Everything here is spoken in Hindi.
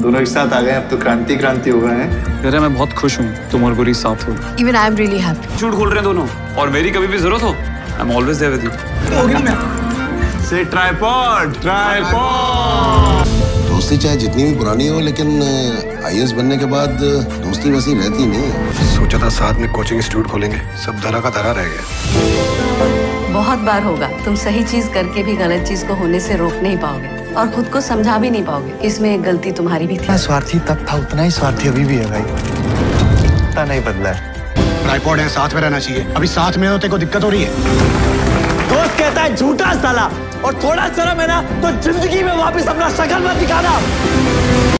दोनों एक साथ आ गए अब तो क्रांति क्रांति हो गए हैं। तेरे मैं बहुत खुश हूँ तुम और गुरी साथ हो। Even I am really happy. झूठ खोल रहे हैं दोनों। और मेरी कभी भी ज़रूरत हो? I am always there with you से ट्राइपॉड ट्राइपॉड दोस्ती चाहे जितनी भी पुरानी हो लेकिन आईएएस बनने के बाद दोस्ती वैसी रहती नहीं सोचा था साथ में कोचिंग इंस्टीट्यूट खोलेंगे। सब धरा का धरा रह गया। बहुत बार होगा तुम सही चीज़ करके भी गलत चीज़ को होने से रोक नहीं पाओगे। और खुद को समझा भी नहीं पाओगे इसमें एक गलती तुम्हारी भी थी। स्वार्थी तब था उतना ही स्वार्थी अभी भी है भाई। इतना नहीं बदला है। ट्राइपॉड है साथ में रहना चाहिए। अभी साथ में होते को दिक्कत हो रही है? दोस्त कहता है झूठा साला और थोड़ा शर्म है ना तो ज़िंदगी में वापस अपना शक्ल मत दिखाना।